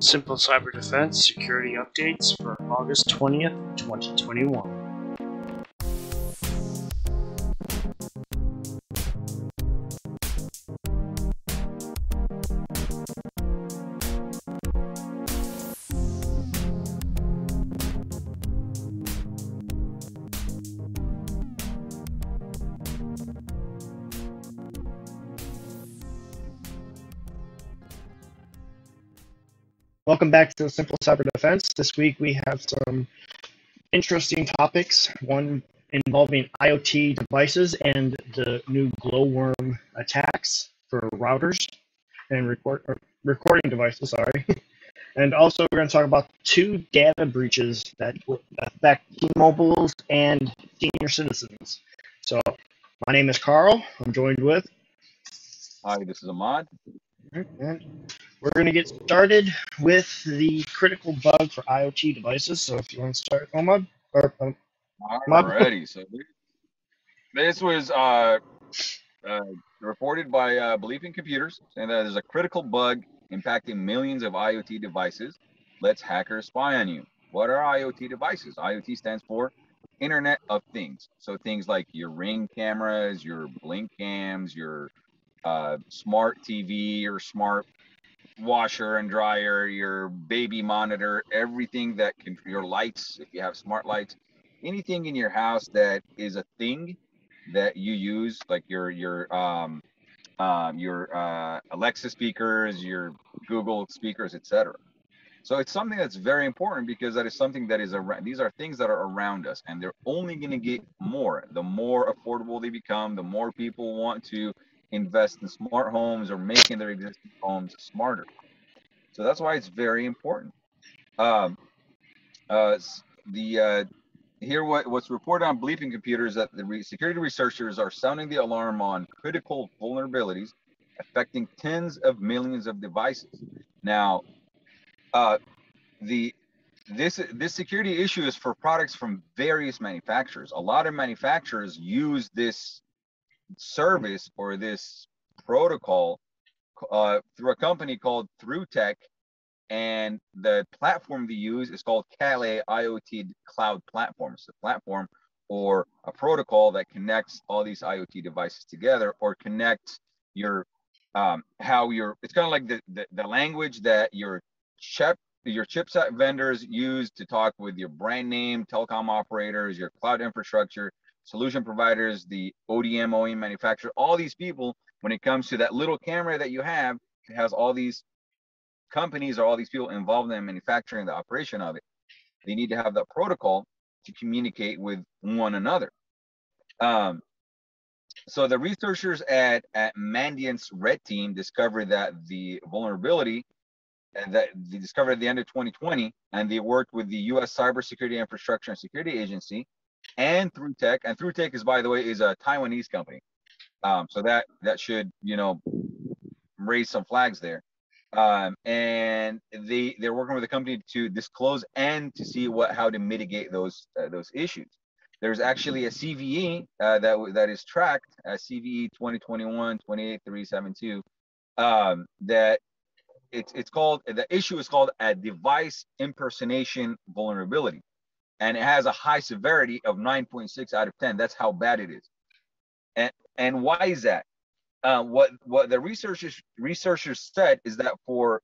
Simple Cyber Defense security updates for August 20th, 2021. Welcome back to Simple Cyber Defense. This week we have some interesting topics, one involving IoT devices and the new glowworm attacks for routers and record, recording devices, sorry. and also we're going to talk about two data breaches that affect T-Mobiles and senior citizens. So my name is Carl. I'm joined with... Hi, this is Ahmad. And we're going to get started with the critical bug for IoT devices. So if you want to start. Or, um, Alrighty. so this was uh, uh, reported by uh, in Computers, saying that there's a critical bug impacting millions of IoT devices. Let's hackers spy on you. What are IoT devices? IoT stands for Internet of Things. So things like your ring cameras, your blink cams, your uh, smart TV or smart washer and dryer, your baby monitor, everything that can, your lights, if you have smart lights, anything in your house that is a thing that you use, like your, your, um, um, your uh, Alexa speakers, your Google speakers, etc. So it's something that's very important because that is something that is around. These are things that are around us, and they're only going to get more. The more affordable they become, the more people want to invest in smart homes or making their existing homes smarter. So that's why it's very important. Um, uh, the uh, here what, what's reported on Bleeping Computers that the re security researchers are sounding the alarm on critical vulnerabilities affecting tens of millions of devices. Now, uh, the this this security issue is for products from various manufacturers. A lot of manufacturers use this service or this protocol uh, through a company called ThroughTek, and the platform they use is called Kalay IoT Cloud Platform. It's a platform or a protocol that connects all these IoT devices together, or connects your um, how your it's kind of like the, the the language that your chip your chipset vendors use to talk with your brand name telecom operators, your cloud infrastructure solution providers, the ODM, OEM manufacturer, all these people, when it comes to that little camera that you have, it has all these companies or all these people involved in manufacturing the operation of it. They need to have that protocol to communicate with one another. Um, so the researchers at, at Mandiant's red team discovered that the vulnerability and that they discovered at the end of 2020, and they worked with the U.S. Cybersecurity Infrastructure and Security Agency and ThroughTek. And ThroughTek is, by the way, is a Taiwanese company. Um, so that that should you know raise some flags there. Um, and they they're working with the company to disclose and to see what how to mitigate those uh, those issues. There's actually a CVE uh, that that is tracked, a CVE 2021 28372, um, that it's it's called the issue is called a device impersonation vulnerability and it has a high severity of 9.6 out of 10. That's how bad it is. And and why is that? Uh, what what the researchers researchers said is that for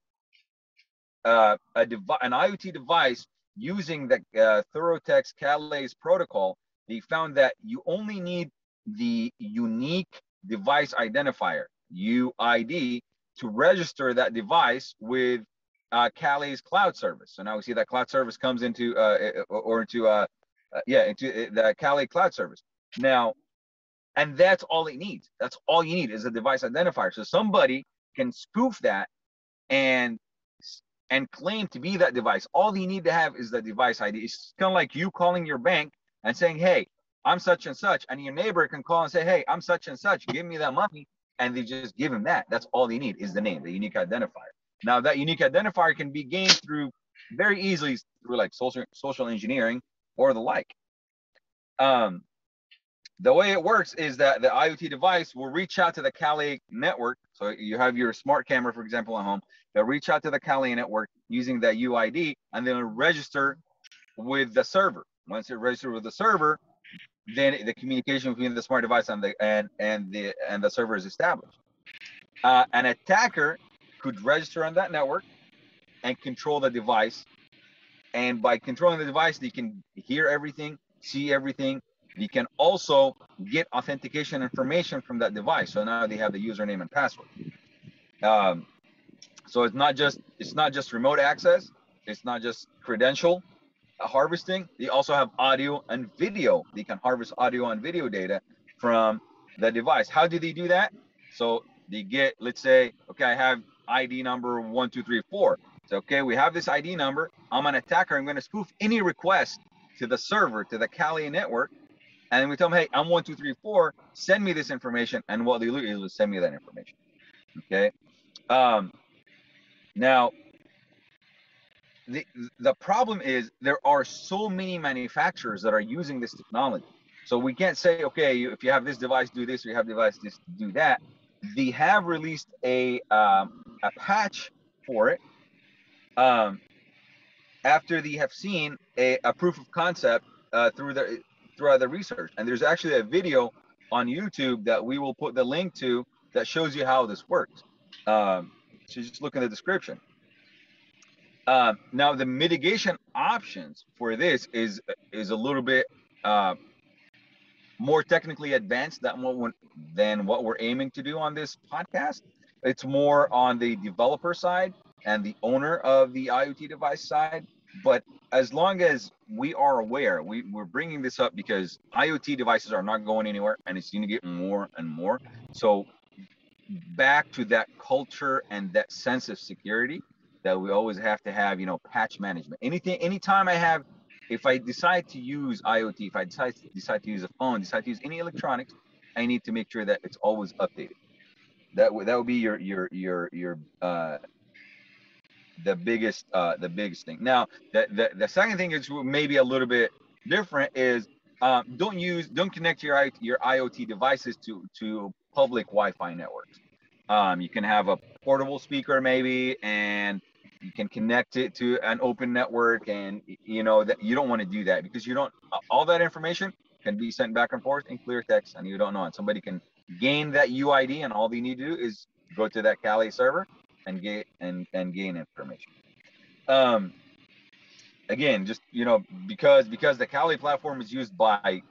uh, a an IoT device using the uh, ThroughTek's Kalay's protocol, they found that you only need the unique device identifier UID to register that device with uh, Kalay's cloud service. So now we see that cloud service comes into uh, or into uh, uh, yeah into uh, the Kalay cloud service. Now, and that's all it needs. That's all you need is a device identifier. So somebody can spoof that and and claim to be that device. All you need to have is the device ID. It's kind of like you calling your bank and saying, "Hey, I'm such and such," and your neighbor can call and say, "Hey, I'm such and such. Give me that money." And they just give him that. That's all they need is the name, the unique identifier. Now that unique identifier can be gained through very easily through like social social engineering or the like. Um, the way it works is that the IoT device will reach out to the Kalay network. So you have your smart camera, for example, at home. They'll reach out to the Kalay network using that UID, and then register with the server. Once it registers with the server, then the communication between the smart device and the and and the and the server is established. Uh, an attacker could register on that network and control the device. And by controlling the device, they can hear everything, see everything. They can also get authentication information from that device. So now they have the username and password. Um, so it's not just it's not just remote access. It's not just credential harvesting. They also have audio and video. They can harvest audio and video data from the device. How do they do that? So they get, let's say, okay, I have ID number one, two, three, four. So, okay, we have this ID number. I'm an attacker. I'm going to spoof any request to the server, to the Kalay network. And we tell them, hey, I'm one, two, three, four. Send me this information. And what they do is send me that information. Okay. Um, now, the the problem is there are so many manufacturers that are using this technology. So we can't say, okay, if you have this device, do this, or you have device, this, do that. They have released a um, a patch for it um, after they have seen a, a proof of concept uh, through the throughout the research. And there's actually a video on YouTube that we will put the link to that shows you how this works. Um, so just look in the description. Uh, now the mitigation options for this is is a little bit uh, more technically advanced than what than what we're aiming to do on this podcast. It's more on the developer side and the owner of the IoT device side. But as long as we are aware, we, we're bringing this up because IoT devices are not going anywhere and it's going to get more and more. So back to that culture and that sense of security that we always have to have, you know, patch management. Anything, anytime I have, if I decide to use IoT, if I decide to, decide to use a phone, decide to use any electronics, I need to make sure that it's always updated. That would that would be your your your your uh, the biggest uh, the biggest thing. Now the, the the second thing is maybe a little bit different is um, don't use don't connect your your IoT devices to to public Wi-Fi networks. Um, you can have a portable speaker maybe and you can connect it to an open network and you know that you don't want to do that because you don't all that information can be sent back and forth in clear text and you don't know and somebody can gain that uid and all they need to do is go to that Kalay server and get and and gain information um again just you know because because the Kalay platform is used by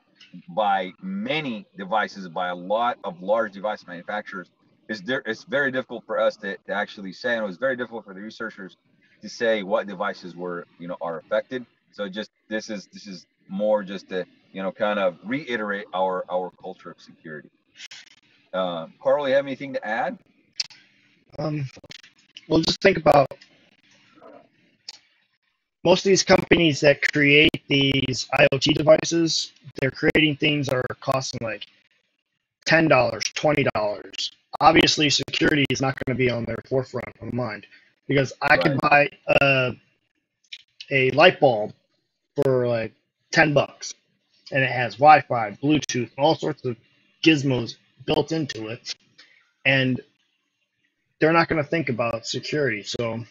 by many devices by a lot of large device manufacturers it's, it's very difficult for us to, to actually say, and it was very difficult for the researchers to say what devices were, you know, are affected. So just this is this is more just to, you know, kind of reiterate our our culture of security. Uh, Carl, you have anything to add? Um, well, just think about most of these companies that create these IoT devices. They're creating things that are costing like ten dollars, twenty dollars, obviously security is not going to be on their forefront of mind because I right. could buy a, a light bulb for like 10 bucks and it has Wi-Fi, Bluetooth, all sorts of gizmos built into it. And they're not going to think about security. So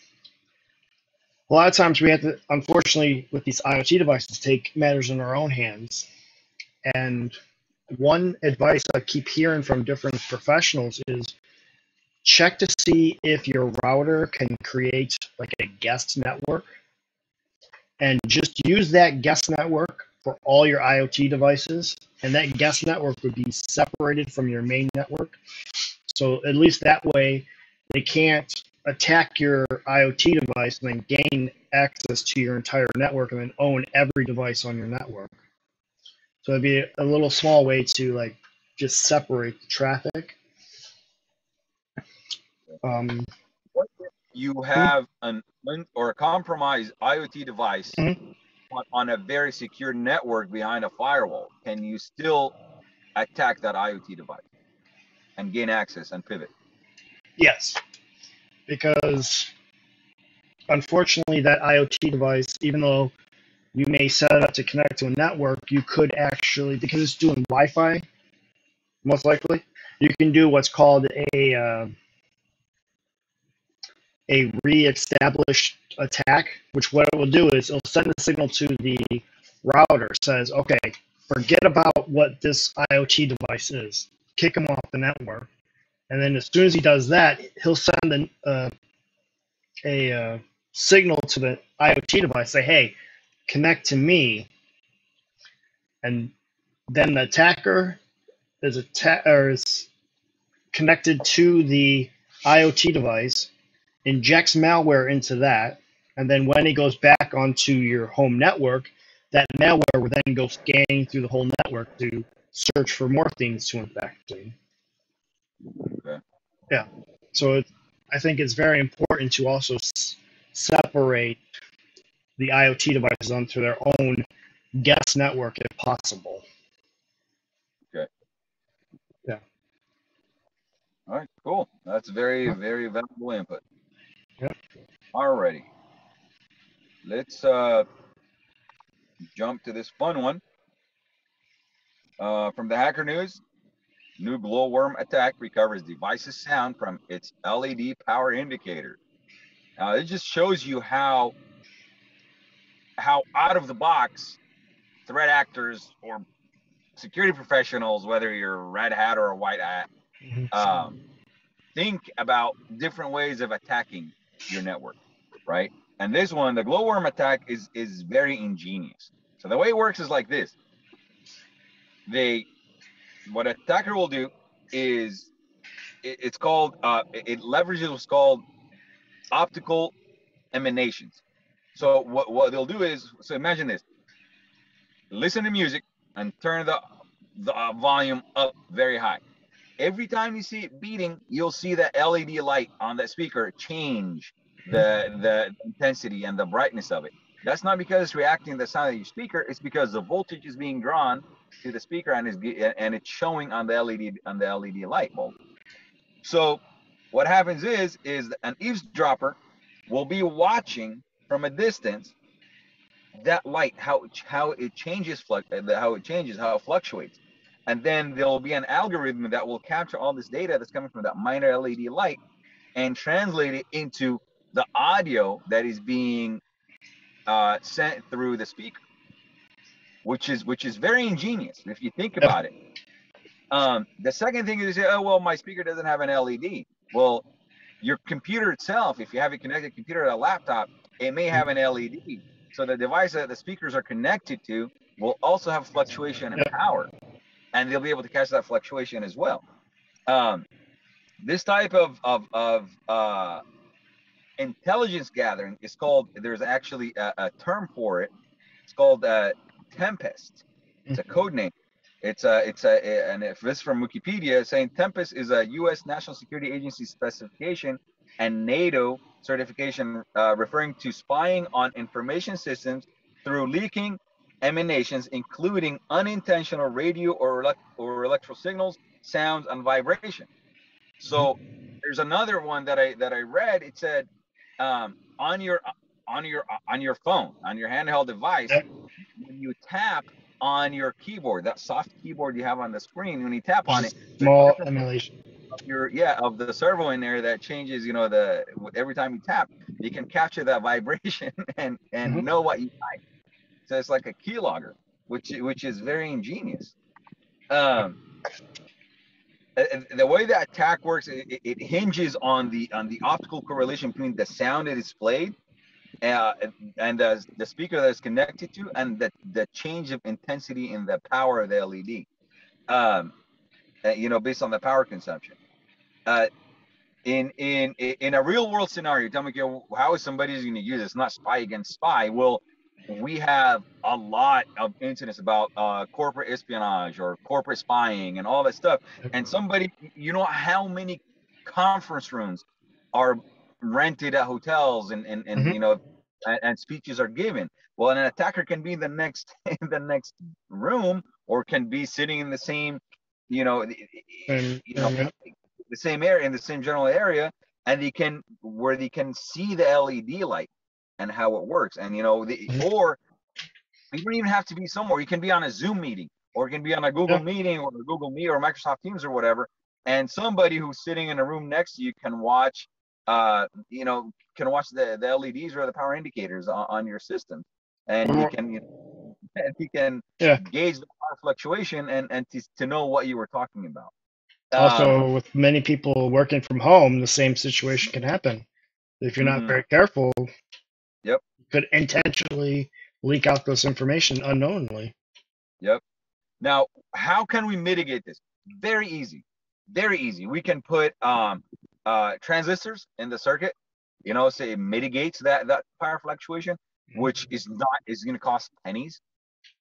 a lot of times we have to, unfortunately, with these IoT devices, take matters in our own hands. And one advice I keep hearing from different professionals is check to see if your router can create like a guest network and just use that guest network for all your IoT devices. And that guest network would be separated from your main network. So at least that way they can't attack your IoT device and then gain access to your entire network and then own every device on your network. So it'd be a little small way to like just separate the traffic. Um, you have an or a compromised IoT device mm-hmm. on, on a very secure network behind a firewall. Can you still attack that IoT device and gain access and pivot? Yes, because unfortunately, that IoT device, even though you may set it up to connect to a network. You could actually, because it's doing Wi-Fi, most likely, you can do what's called a uh, a re-established attack, which what it will do is it'll send a signal to the router, says, okay, forget about what this IoT device is, kick him off the network, and then as soon as he does that, he'll send an, uh, a uh, signal to the IoT device, say, hey, connect to me, and then the attacker is atta- is connected to the IoT device, injects malware into that, and then when it goes back onto your home network, that malware will then go scanning through the whole network to search for more things to infect. Okay. Yeah. So it, I think it's very important to also s- separate the IoT devices onto their own guest network if possible. Okay. Yeah. All right, cool. That's very, very valuable input. Yep. Alrighty. Let's uh jump to this fun one. Uh, from the Hacker News, new glowworm attack recovers device's sound from its LED power indicator. Now, it just shows you how how out of the box threat actors or security professionals, whether you're a red hat or a white hat, um, think about different ways of attacking your network, right? And this one, the glowworm attack, is is very ingenious. So the way it works is like this: they, what attacker will do is, it, it's called, uh, it, it leverages what's called optical emanations. So what what they'll do is, so imagine this: listen to music and turn the the volume up very high every time you see it beating, you'll see that LED light on that speaker change the mm-hmm. the intensity and the brightness of it. That's not because it's reacting to the sound of your speaker. It's because the voltage is being drawn to the speaker and is and it's showing on the LED on the LED light bulb. So what happens is is an eavesdropper will be watching from a distance that light how how it changes how it changes how it fluctuates and then there'll be an algorithm that will capture all this data that's coming from that minor LED light and translate it into the audio that is being uh, sent through the speaker, which is which is very ingenious if you think about it. Um, the second thing is, oh well, my speaker doesn't have an LED. Well, your computer itself, if you have a connected computer or a laptop, it may have an LED. So the device that the speakers are connected to will also have fluctuation in power and they'll be able to catch that fluctuation as well. Um, this type of of, of uh, intelligence gathering is called. There's actually a, a term for it. It's called uh, Tempest. It's a code name. It's a it's a and if this is from Wikipedia, saying Tempest is a U.S. National Security Agency specification and NATO certification, uh, referring to spying on information systems through leaking emanations, including unintentional radio or, or electrical signals, sounds, and vibration. So there's another one that I that I read. It said um, on your on your on your phone on your handheld device, when you tap on your keyboard, that soft keyboard you have on the screen, when you tap on it, Small emulation. your yeah of the servo in there that changes you know the every time you tap you can capture that vibration and and Mhm. know what you type it's like a keylogger which which is very ingenious um uh, uh, the way that attack works it, it- hinges on the on the optical correlation between the sound it is played uh, and the, the speaker that is connected to and the, the change of intensity in the power of the led um, uh, you know based on the power consumption uh, in in in a real world scenario, tell me how is somebody going to use it? It's not spy against spy. Well, we have a lot of incidents about uh, corporate espionage or corporate spying and all that stuff. And somebody, you know, how many conference rooms are rented at hotels and and, and Mhm. you know and, and speeches are given. Well, an attacker can be in the next in the next room or can be sitting in the same, you know, And, you know, the same area in the same general area and they can where they can see the led light and how it works and you know the, Mhm. or You don't even have to be somewhere. You can be on a Zoom meeting, or you can be on a Google Yeah. meeting, or a Google Meet, or Microsoft Teams, or whatever. And somebody who's sitting in a room next to you can watch, uh, you know, can watch the, the LEDs or the power indicators on, on your system, and you can, you know, and you can Yeah. gauge the power fluctuation and and to, to know what you were talking about. Um, Also, with many people working from home, the same situation can happen. If you're not Mhm. very careful, could intentionally leak out this information unknowingly. Yep. Now, how can we mitigate this? Very easy. Very easy. We can put um, uh, transistors in the circuit, you know, so it mitigates that, that power fluctuation, which is not, is going to cost pennies.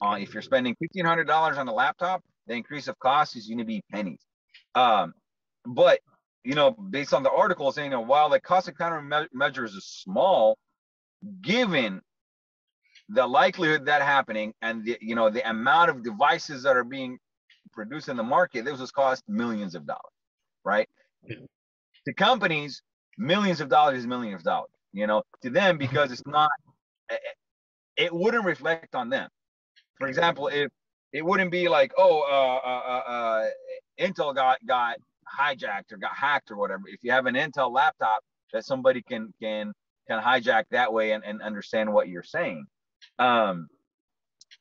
Uh, if you're spending $1,500 on a laptop, the increase of cost is going to be pennies. Um, but, you know, based on the article saying, you know, while the cost of countermeasures is small, given the likelihood that happening and the you know the amount of devices that are being produced in the market this was cost millions of dollars right? Yeah. to companies millions of dollars is millions of dollars you know? To them because it's not it- it wouldn't reflect on them. For example if it wouldn't be like oh uh, uh, uh, uh intel got got hijacked or got hacked or whatever. If you have an intel laptop that somebody can can can hijack that way and, and understand what you're saying. Um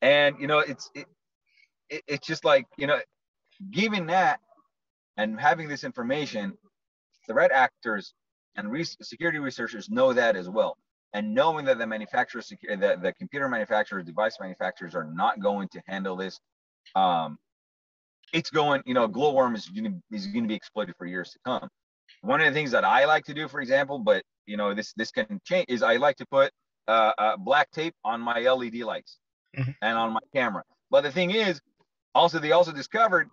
and you know it's it, it, it's just like you know given that and having this information threat actors and re- security researchers know that as well. And knowing that the manufacturers the, the computer manufacturers device manufacturers are not going to handle this um it's going you know glowworm is going to is going to be exploited for years to come. One of the things that i like to do for example but you know this this can change is i like to put uh, uh, black tape on my LED lights Mhm. and on my camera. But the thing is, also they also discovered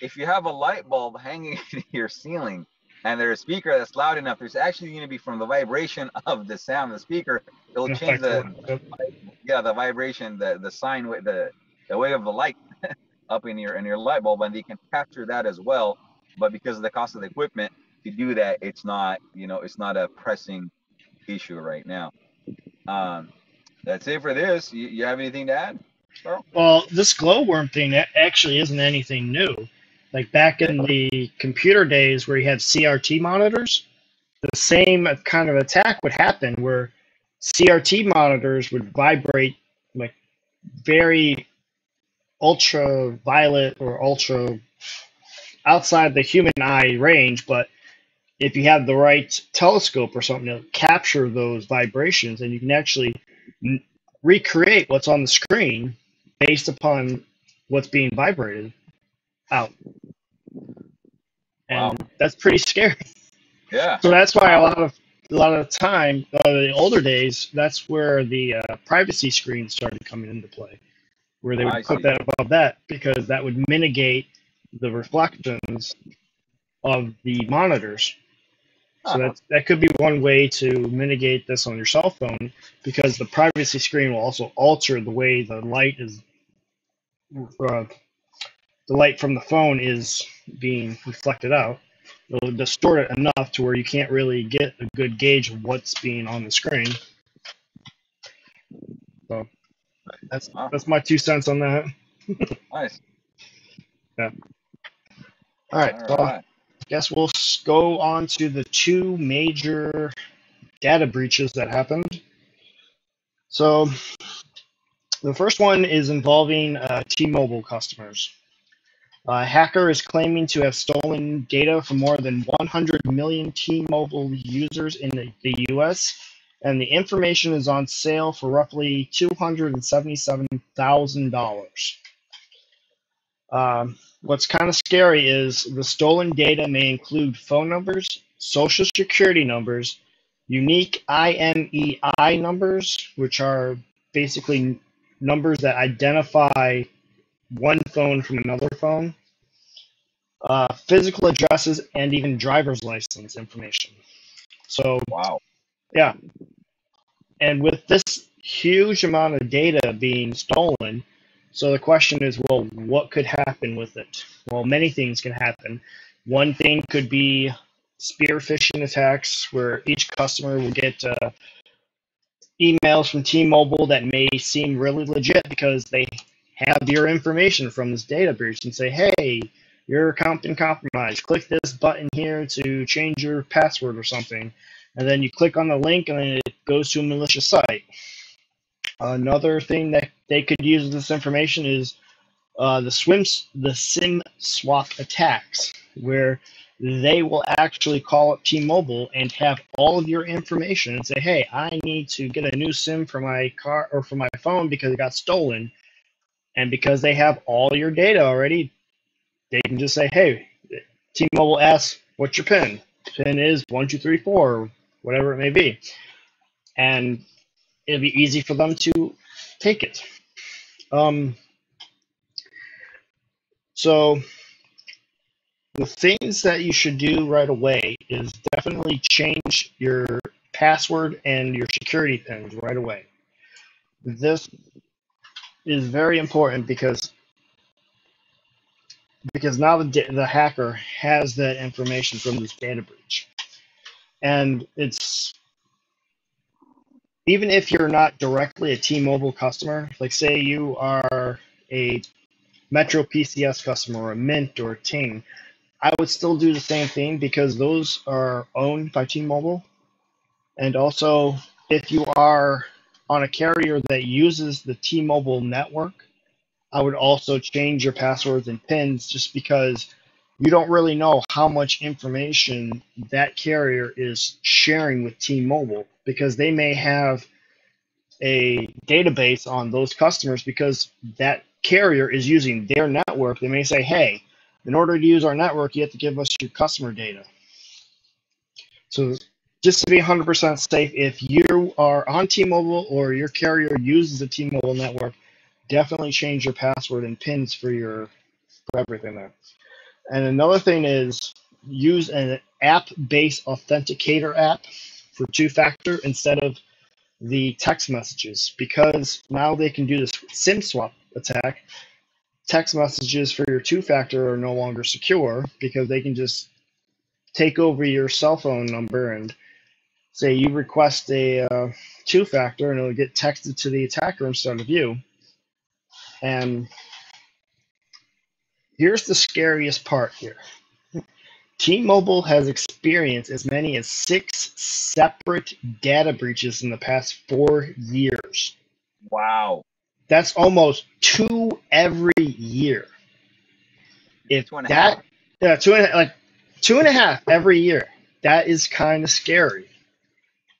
if you have a light bulb hanging in your ceiling and there's a speaker that's loud enough, there's actually going to be from the vibration of the sound of the speaker, it'll change the yeah the vibration the the sign the the way of the light up in your in your light bulb, and they can capture that as well. But because of the cost of the equipment to do that, it's not you know it's not a pressing issue right now. Um, that's it for this. You, you have anything to add? Well, this glowworm thing actually isn't anything new. Like back in the computer days where you had CRT monitors, the same kind of attack would happen where CRT monitors would vibrate like very ultraviolet or ultra outside the human eye range, but if you have the right telescope or something to capture those vibrations, and you can actually recreate what's on the screen based upon what's being vibrated out. And Wow. that's pretty scary. Yeah. So that's why a lot of a lot of the time, uh, the older days, that's where the uh, privacy screens started coming into play, where they would I put see. that above that because that would mitigate the reflections of the monitors. So that that could be one way to mitigate this on your cell phone because the privacy screen will also alter the way the light is uh, the light from the phone is being reflected out. It'll distort it enough to where you can't really get a good gauge of what's being on the screen. So that's Wow. that's my two cents on that. Nice. Yeah. All right, All so right. guess we'll go on to the two major data breaches that happened. So, the first one is involving uh, T-Mobile customers. A hacker is claiming to have stolen data from more than 100 million T-Mobile users in the, the U.S., and the information is on sale for roughly $277,000. Um, What's kind of scary is the stolen data may include phone numbers, social security numbers, unique IMEI numbers, which are basically numbers that identify one phone from another phone, uh, physical addresses, and even driver's license information. So, Wow. yeah. And with this huge amount of data being stolen, so the question is, well, what could happen with it? Well, many things can happen. One thing could be spear phishing attacks, where each customer will get uh, emails from T-Mobile that may seem really legit because they have your information from this data breach and say, hey, your account been compromised. Click this button here to change your password or something. And then you click on the link and it goes to a malicious site. Another thing that they could use this information is uh, the swims the SIM swap attacks, where they will actually call up T-Mobile and have all of your information and say, "Hey, I need to get a new SIM for my car or for my phone because it got stolen." And because they have all your data already, they can just say, "Hey, T-Mobile asks, what's your PIN? PIN is one two three four, whatever it may be," and it'll be easy for them to take it. Um, so the things that you should do right away is definitely change your password and your security pins right away. This is very important because because now the, the hacker has that information from this data breach. And it's even if you're not directly a T-Mobile customer, like say you are a Metro PCS customer or a Mint or a Ting, I would still do the same thing because those are owned by T-Mobile. And also, if you are on a carrier that uses the T-Mobile network, I would also change your passwords and pins just because you don't really know how much information that carrier is sharing with T-Mobile because they may have a database on those customers because that carrier is using their network. They may say, hey, in order to use our network, you have to give us your customer data. So just to be 100% safe, if you are on T-Mobile or your carrier uses the T-Mobile network, definitely change your password and pins for your for everything there. And another thing is use an app-based authenticator app for two-factor instead of the text messages because now they can do this SIM swap attack text messages for your two factor are no longer secure because they can just take over your cell phone number and say you request a uh, two factor and it'll get texted to the attacker instead of you. And here's the scariest part here. T-Mobile has experienced as many as six separate data breaches in the past four years. Wow. That's almost two every year. If Two and a that, half. yeah, two and a, like two and a half every year. That is kind of scary.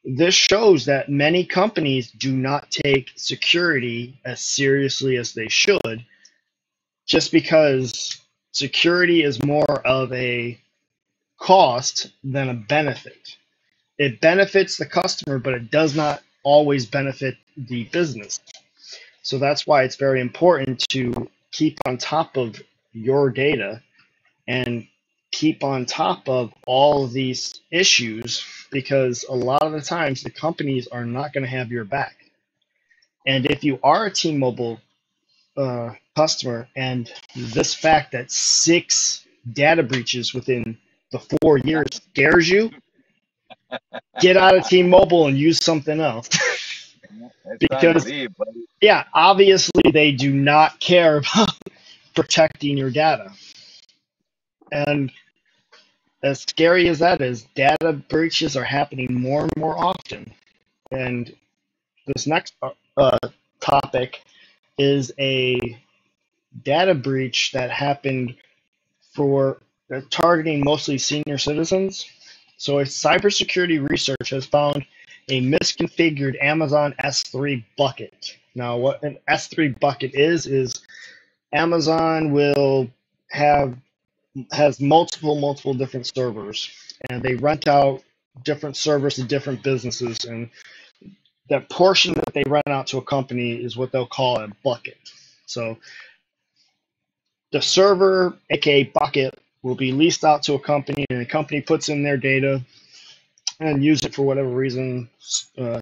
This shows that many companies do not take security as seriously as they should, just because security is more of a cost than a benefit. It benefits the customer, but it does not always benefit the business. So that's why it's very important to keep on top of your data and keep on top of all of these issues because a lot of the times the companies are not going to have your back. And if you are a T-Mobile uh, customer and this fact that six data breaches within the four years scares you, get out of T-Mobile and use something else. Because- leave, yeah, obviously they do not care about protecting your data. And as scary as that is, data breaches are happening more and more often. And this next uh, topic is a data breach that happened for uh, targeting mostly senior citizens. So, a cybersecurity research has found a misconfigured Amazon S3 bucket. Now, what an S3 bucket is is Amazon will have has multiple multiple different servers, and they rent out different servers to different businesses, and that portion that they rent out to a company is what they'll call a bucket. So the server, aka bucket, will be leased out to a company, and the company puts in their data and use it for whatever reason, uh,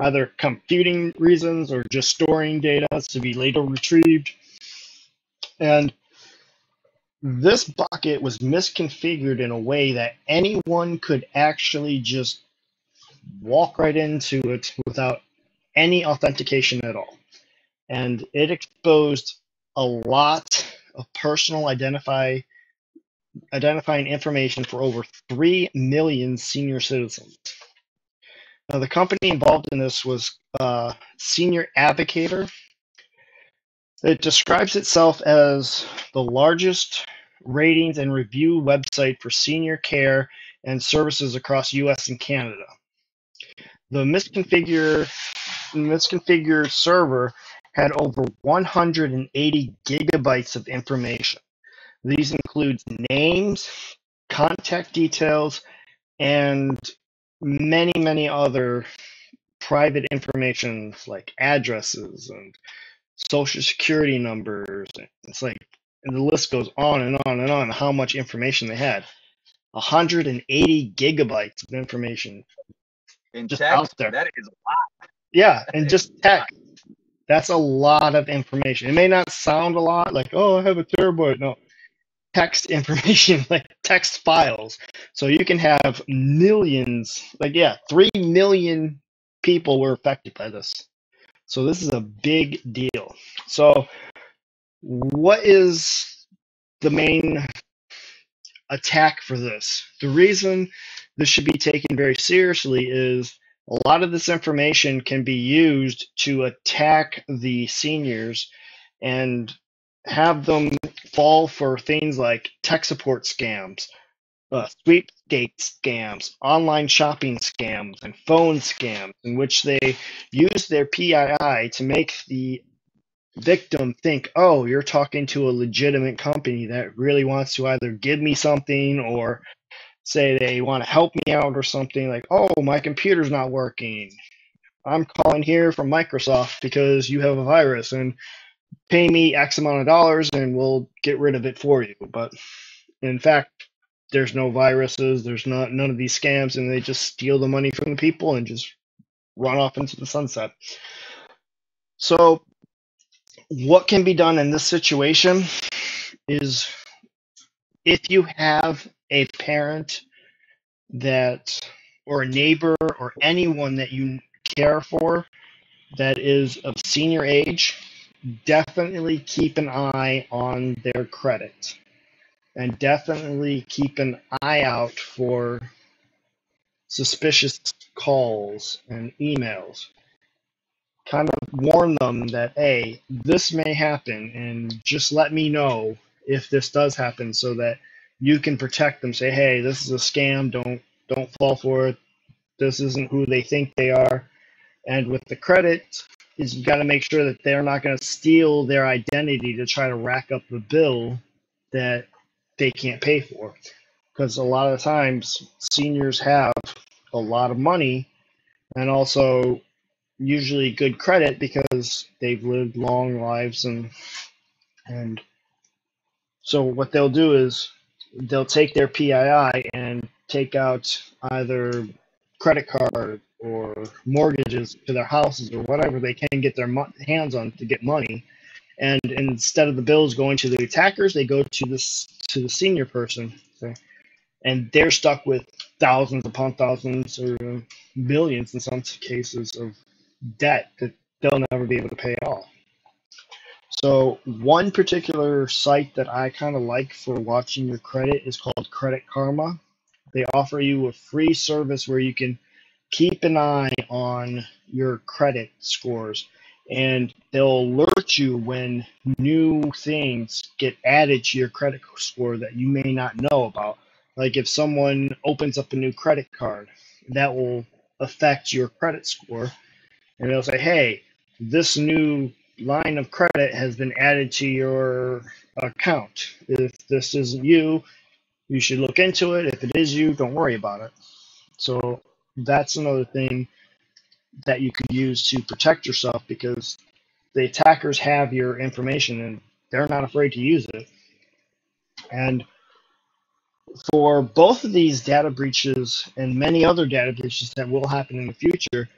either computing reasons or just storing data to be later retrieved. And this bucket was misconfigured in a way that anyone could actually just walk right into it without any authentication at all. And it exposed a lot of personal identify identifying information for over 3 million senior citizens. Now, the company involved in this was uh, Senior Advocator. It describes itself as the largest ratings and review website for senior care and services across US and Canada. The misconfigured, misconfigured server had over 180 gigabytes of information. These include names, contact details, and many, many other private information like addresses and social security numbers. It's like, and the list goes on and on and on how much information they had. 180 gigabytes of information In Just text, out there. that is a lot. Yeah, and just text. That's a lot of information. It may not sound a lot, like, oh, I have a terabyte. No, text information, like text files. So you can have millions, like, yeah, 3 million people were affected by this. So this is a big deal. So, what is the main attack for this? The reason this should be taken very seriously is a lot of this information can be used to attack the seniors and have them fall for things like tech support scams, uh, sweepstakes scams, online shopping scams, and phone scams, in which they use their PII to make the victim think, oh, you're talking to a legitimate company that really wants to either give me something or say they want to help me out or something like, oh, my computer's not working. I'm calling here from Microsoft because you have a virus and pay me X amount of dollars and we'll get rid of it for you. But in fact, there's no viruses, there's not none of these scams, and they just steal the money from the people and just run off into the sunset. So what can be done in this situation is if you have a parent that or a neighbor or anyone that you care for that is of senior age definitely keep an eye on their credit. And definitely keep an eye out for suspicious calls and emails. Kind of warn them that hey this may happen and just let me know if this does happen so that you can protect them. Say hey this is a scam. Don't don't fall for it. This isn't who they think they are. And with the credit is you got to make sure that they're not going to steal their identity to try to rack up the bill that they can't pay for. Because a lot of times seniors have a lot of money and also usually good credit because they've lived long lives and and so what they'll do is they'll take their PII and take out either credit card or mortgages to their houses or whatever they can get their hands on to get money and instead of the bills going to the attackers they go to this to the senior person and they're stuck with thousands upon thousands or millions in some cases of debt that they'll never be able to pay off. So one particular site that I kind of like for watching your credit is called Credit Karma. They offer you a free service where you can keep an eye on your credit scores and they'll alert you when new things get added to your credit score that you may not know about. Like if someone opens up a new credit card, that will affect your credit score and they'll say, hey, this new line of credit has been added to your account. If this isn't you, you should look into it. If it is you, don't worry about it. So that's another thing that you could use to protect yourself because the attackers have your information and they're not afraid to use it. And for both of these data breaches and many other data breaches that will happen in the future,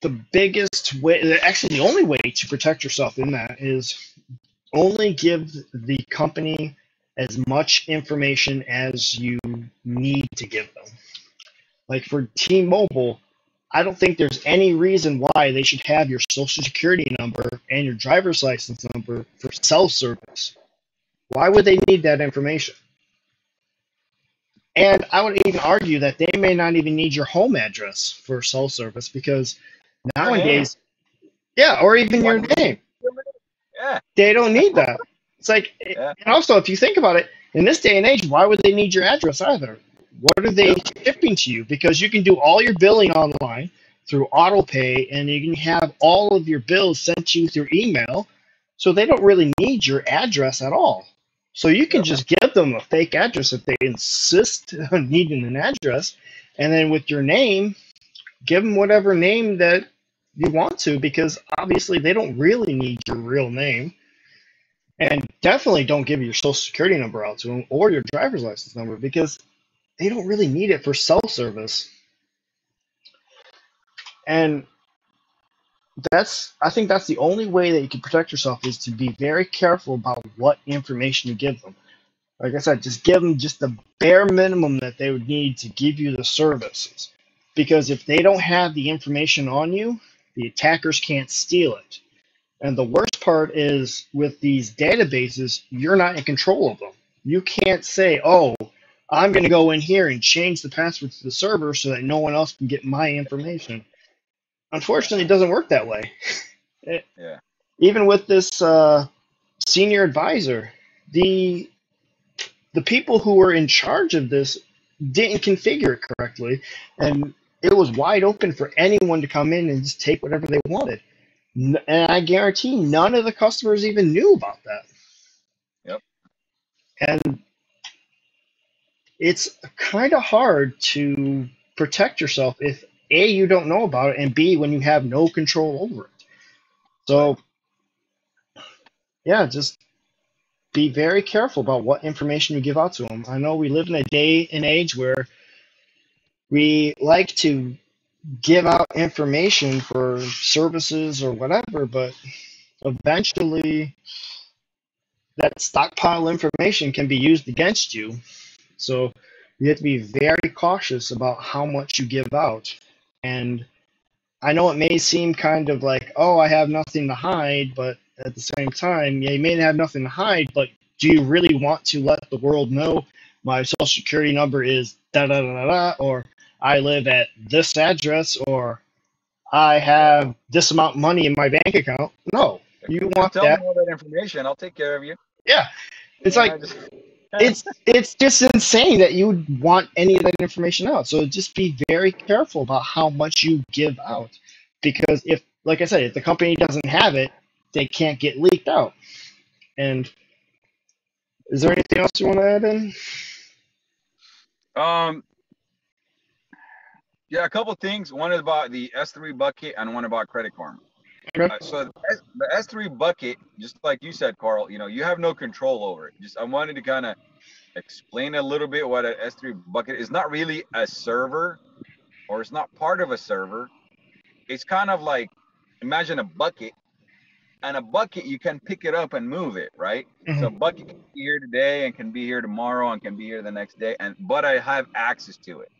the biggest way, actually, the only way to protect yourself in that is only give the company as much information as you need to give them. Like for T Mobile, I don't think there's any reason why they should have your social security number and your driver's license number for cell service. Why would they need that information? And I would even argue that they may not even need your home address for cell service because nowadays, yeah, or even your name. Yeah. They don't need that. It's like, Yeah. and also, if you think about it, in this day and age, why would they need your address either? What are they shipping to you? Because you can do all your billing online through AutoPay, and you can have all of your bills sent to you through email. So they don't really need your address at all. So you can just give them a fake address if they insist on needing an address, and then with your name, give them whatever name that you want to, because obviously they don't really need your real name. And definitely don't give your social security number out to them or your driver's license number because they don't really need it for cell service. And that's I think that's the only way that you can protect yourself is to be very careful about what information you give them. Like I said, just give them just the bare minimum that they would need to give you the services. Because if they don't have the information on you, the attackers can't steal it. And the worst part is with these databases, you're not in control of them. You can't say, oh, I'm going to go in here and change the password to the server so that no one else can get my information. Unfortunately, it doesn't work that way. It- Yeah. Even with this uh, senior advisor, the the people who were in charge of this didn't configure it correctly, and it was wide open for anyone to come in and just take whatever they wanted. And I guarantee none of the customers even knew about that. Yep. And it's kind of hard to protect yourself if A, you don't know about it, and B, when you have no control over it. So, yeah, just be very careful about what information you give out to them. I know we live in a day and age where we like to give out information for services or whatever, but eventually that stockpile information can be used against you. So you have to be very cautious about how much you give out. And I know it may seem kind of like, oh, I have nothing to hide, but at the same time, yeah, you may have nothing to hide, but do you really want to let the world know my social security number is da da da da da, or I live at this address, or I have this amount of money in my bank account? No, you want Tell that. me all that information. I'll take care of you. Yeah, it's like it's it's just insane that you would want any of that information out. So just be very careful about how much you give out, because if, like I said, if the company doesn't have it, they can't get leaked out. And is there anything else you want to add in? Um, yeah, a couple things. One about the S3 bucket and one about Credit Karma. Okay. Uh, so the, S, the S3 bucket, just like you said, Carl, you know, you have no control over it. Just I wanted to kind of explain a little bit what an S3 bucket is. Not really a server, or it's not part of a server. It's kind of like imagine a bucket, and a bucket you can pick it up and move it, right? So a bucket can be here today and can be here tomorrow and can be here the next day, and but I have access to it,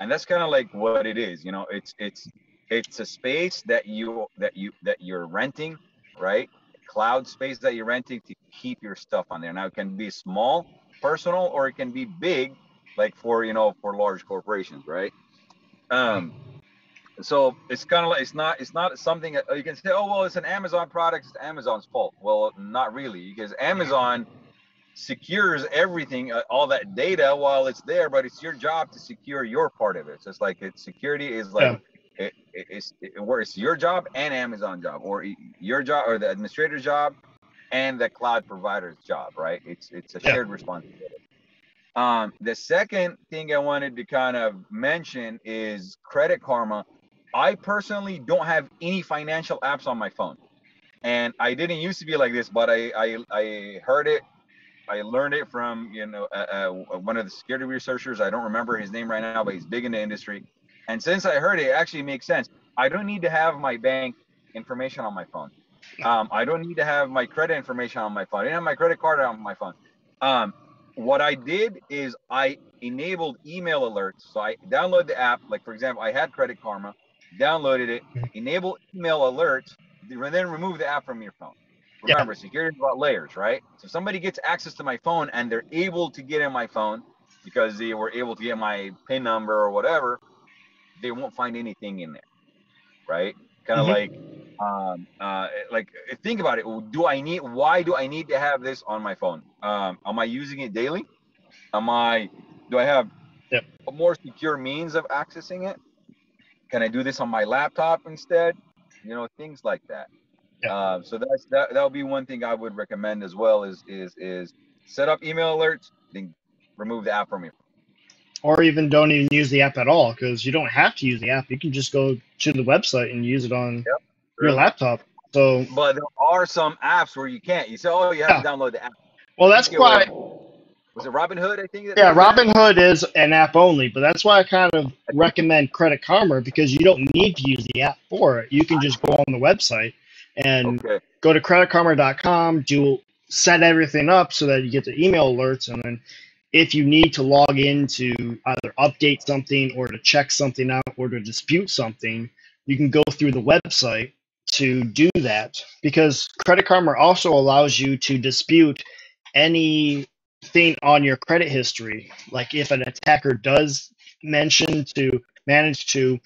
and that's kind of like what it is. You know, it's it's it's a space that you that you that you're renting, right? Cloud space that you're renting to keep your stuff on there. Now it can be small, personal, or it can be big, like for you know for large corporations, right? Um, so it's kind of like it's not it's not something that you can say oh well it's an amazon product it's amazon's fault well not really because amazon secures everything uh, all that data while it's there but it's your job to secure your part of it so it's like it's security is like it, it, it's it, where it's your job and amazon job or your job or the administrator's job and the cloud provider's job right it's it's a Yeah. shared responsibility um, the second thing I wanted to kind of mention is Credit Karma. I personally don't have any financial apps on my phone, and I didn't used to be like this, but I I, I heard it, I learned it from you know uh, uh, one of the security researchers. I don't remember his name right now, but he's big in the industry. And since I heard it, it actually makes sense. I don't need to have my bank information on my phone. Um, I don't need to have my credit information on my phone. I didn't have my credit card on my phone. Um, what I did is I enabled email alerts. So I download the app. Like for example, I had Credit Karma, downloaded it, Mhm. enable email alerts, then then remove the app from your phone. Yeah. Remember, security is about layers, right? So if somebody gets access to my phone and they're able to get in my phone because they were able to get my PIN number or whatever, they won't find anything in there, right? Kind of Mhm. like, um, uh, like think about it. Do I need? Why do I need to have this on my phone? Um, am I using it daily? Am I? Do I have Yep. a more secure means of accessing it? Can I do this on my laptop instead? You know, things like that. Uh, so that's that. That'll be one thing I would recommend as well. Is is is set up email alerts, then remove the app from your. Or even don't even use the app at all because you don't have to use the app. You can just go to the website and use it on Yep. your laptop. So, But there are some apps where you can't. You say, oh, you have to download the app. well, that's why. Was it Robinhood? I think. that Yeah? Robinhood is an app only, but that's why I kind of recommend Credit Karma because you don't need to use the app for it. You can just go on the website and Okay. go to creditkarma.com, do set everything up so that you get the email alerts, and then if you need to log in to either update something or to check something out or to dispute something, you can go through the website to do that because Credit Karma also allows you to dispute anything on your credit history. Like if an attacker does mention to manage to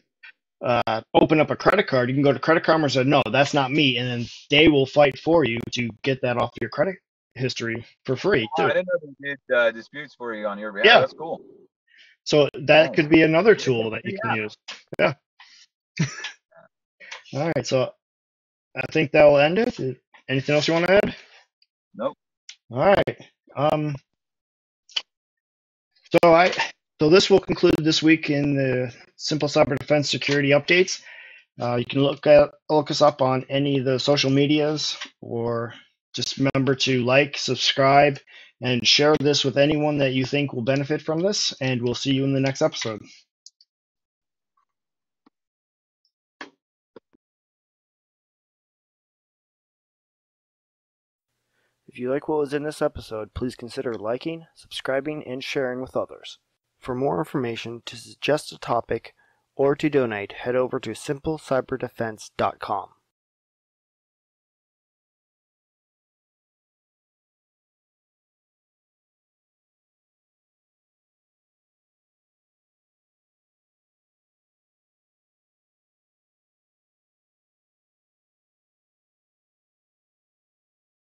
uh, open up a credit card, you can go to Credit Karma and say, no, that's not me. And then they will fight for you to get that off your credit history for free, Oh, I didn't know they did uh, disputes for you on your behalf. Yeah. That's cool. So that could be another tool that you Yeah. can use. Yeah. All right. So I think that will end it. Anything else you want to add? Nope. All right. Um, so I so this will conclude this week in the Simple Cyber Defense Security updates. Uh, you can look at look us up on any of the social medias, or just remember to like, subscribe, and share this with anyone that you think will benefit from this. And we'll see you in the next episode. If you like what was in this episode, please consider liking, subscribing, and sharing with others. For more information, to suggest a topic, or to donate, head over to simplecyberdefense.com.